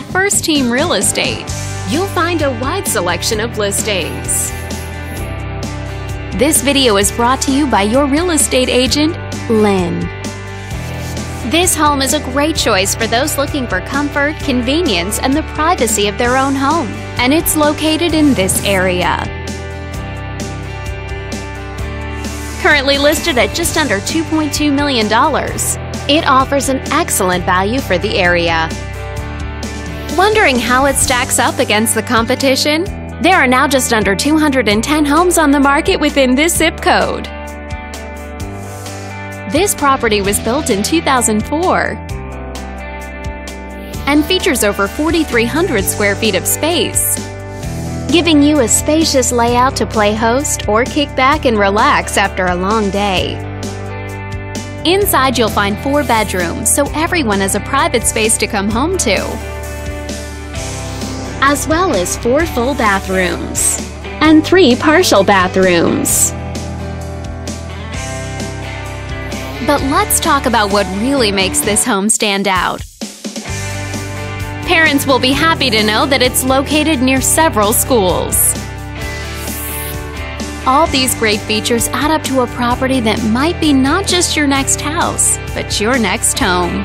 At First Team Real Estate, you'll find a wide selection of listings. This video is brought to you by your real estate agent, Lynn. This home is a great choice for those looking for comfort, convenience, and the privacy of their own home, and it's located in this area. Currently listed at just under $2.2 million, it offers an excellent value for the area. Wondering how it stacks up against the competition? There are now just under 210 homes on the market within this zip code. This property was built in 2004 and features over 4,300 square feet of space, giving you a spacious layout to play host or kick back and relax after a long day. Inside, you'll find four bedrooms, so everyone has a private space to come home to, as well as four full bathrooms and three partial bathrooms. But let's talk about what really makes this home stand out. Parents will be happy to know that it's located near several schools. All these great features add up to a property that might be not just your next house, but your next home.